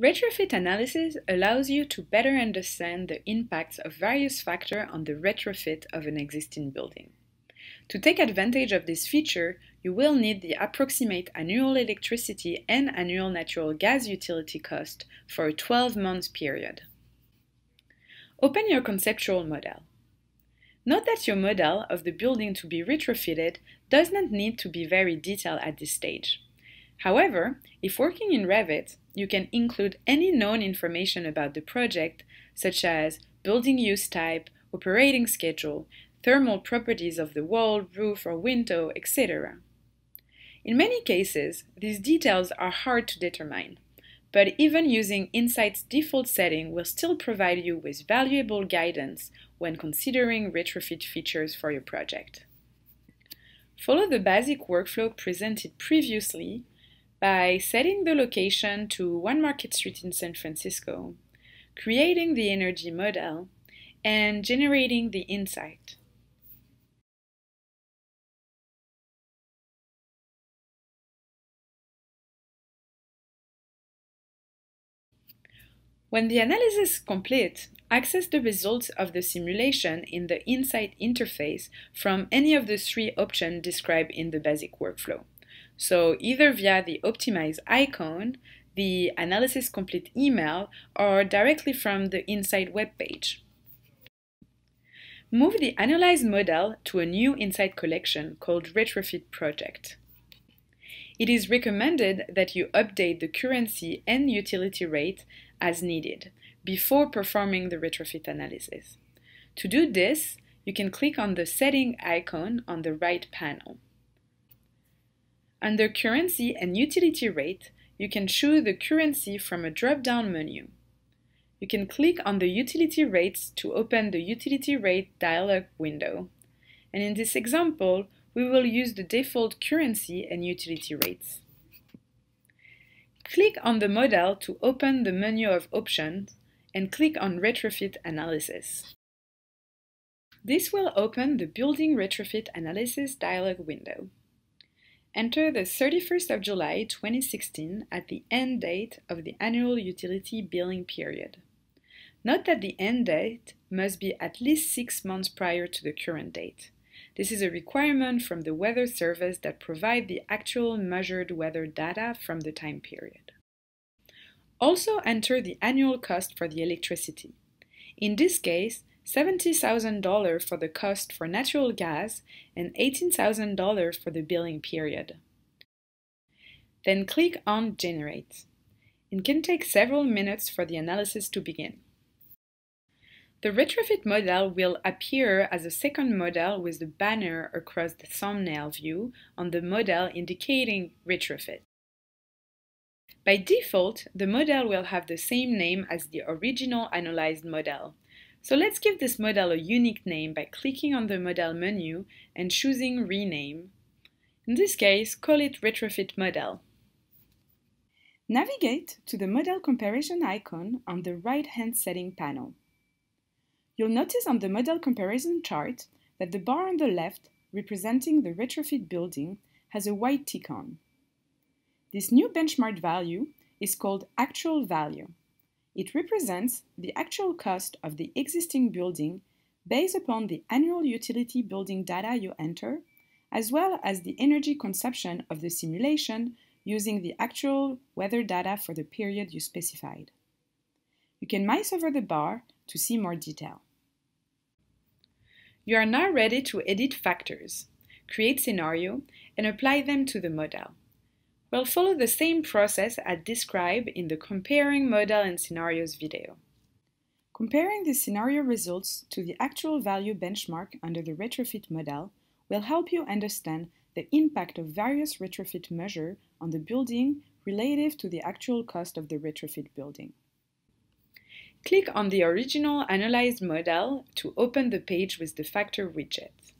Retrofit analysis allows you to better understand the impacts of various factors on the retrofit of an existing building. To take advantage of this feature, you will need the approximate annual electricity and annual natural gas utility cost for a 12-month period. Open your conceptual model. Note that your model of the building to be retrofitted does not need to be very detailed at this stage. However, if working in Revit, you can include any known information about the project, such as building use type, operating schedule, thermal properties of the wall, roof, or window, etc. In many cases, these details are hard to determine, but even using Insight's default setting will still provide you with valuable guidance when considering retrofit features for your project. Follow the basic workflow presented previously by setting the location to One Market Street in San Francisco, creating the energy model, and generating the insight. When the analysis is complete, access the results of the simulation in the Insight interface from any of the three options described in the basic workflow. So either via the optimize icon, the analysis complete email, or directly from the Insight webpage. Move the analyzed model to a new Insight collection called Retrofit Project. It is recommended that you update the currency and utility rate as needed before performing the retrofit analysis. To do this, you can click on the setting icon on the right panel. Under Currency and Utility Rate, you can choose the currency from a drop-down menu. You can click on the utility rates to open the utility rate dialog window. And in this example, we will use the default currency and utility rates. Click on the model to open the menu of options and click on Retrofit Analysis. This will open the Building Retrofit Analysis dialog window. Enter the 31st of July 2016 at the end date of the annual utility billing period. Note that the end date must be at least six months prior to the current date. This is a requirement from the weather service that provide the actual measured weather data from the time period. Also enter the annual cost for the electricity. In this case, $70,000 for the cost for natural gas and $18,000 for the billing period. Then click on Generate. It can take several minutes for the analysis to begin. The retrofit model will appear as a second model with the banner across the thumbnail view on the model indicating retrofit. By default, the model will have the same name as the original analyzed model, so let's give this model a unique name by clicking on the model menu and choosing rename. In this case, call it retrofit model. Navigate to the model comparison icon on the right-hand setting panel. You'll notice on the model comparison chart that the bar on the left representing the retrofit building has a white tick on. This new benchmark value is called actual value. It represents the actual cost of the existing building based upon the annual utility building data you enter, as well as the energy consumption of the simulation using the actual weather data for the period you specified. You can mouse over the bar to see more detail. You are now ready to edit factors, create scenario, and apply them to the model will follow the same process as described in the Comparing Model and Scenarios video. Comparing the scenario results to the actual value benchmark under the retrofit model will help you understand the impact of various retrofit measures on the building relative to the actual cost of the retrofit building. Click on the original analyzed model to open the page with the factor widget.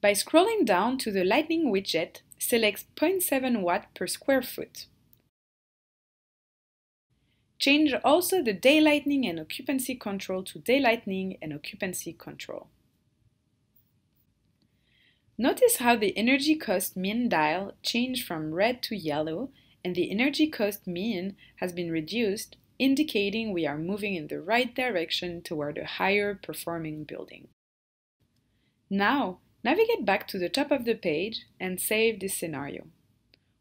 By scrolling down to the Lighting widget, select 0.7 watt per square foot. Change also the day daylighting and occupancy control to day daylighting and occupancy control. Notice how the energy cost min dial changed from red to yellow and the energy cost mean has been reduced, indicating we are moving in the right direction toward a higher performing building. Now, navigate back to the top of the page and save this scenario.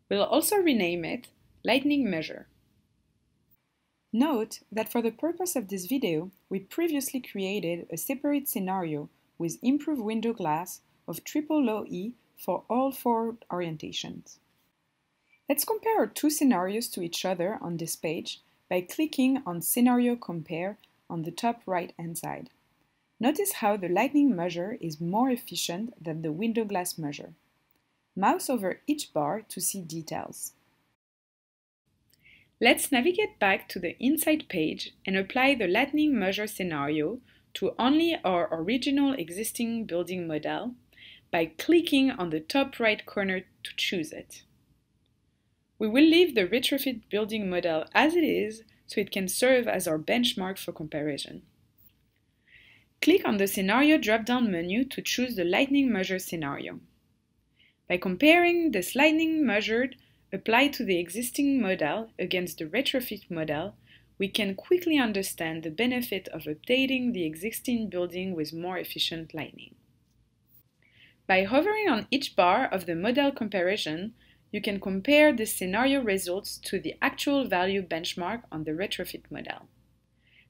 We'll also rename it Lightning Measure. Note that for the purpose of this video, we previously created a separate scenario with improved window glass of triple low E for all four orientations. Let's compare our two scenarios to each other on this page by clicking on Scenario Compare on the top right-hand side. Notice how the lightning measure is more efficient than the window glass measure. Mouse over each bar to see details. Let's navigate back to the Insight page and apply the lightning measure scenario to only our original existing building model by clicking on the top right corner to choose it. We will leave the retrofit building model as it is so it can serve as our benchmark for comparison. Click on the Scenario drop-down menu to choose the lightning measure scenario. By comparing this lightning measured applied to the existing model against the retrofit model, we can quickly understand the benefit of updating the existing building with more efficient lighting. By hovering on each bar of the model comparison, you can compare the scenario results to the actual value benchmark on the retrofit model.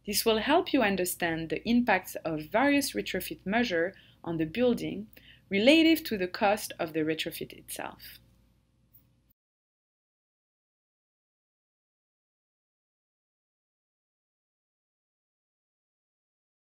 This will help you understand the impacts of various retrofit measures on the building relative to the cost of the retrofit itself.